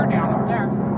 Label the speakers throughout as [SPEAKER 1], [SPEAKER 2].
[SPEAKER 1] air down up there.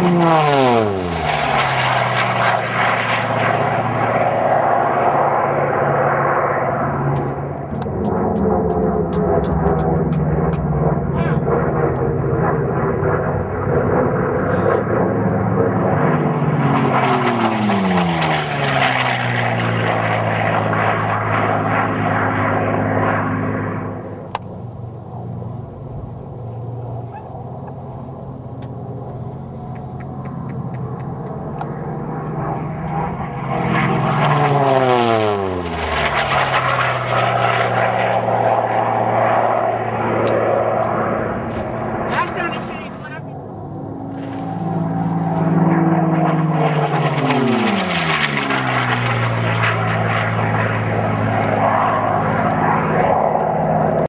[SPEAKER 1] No.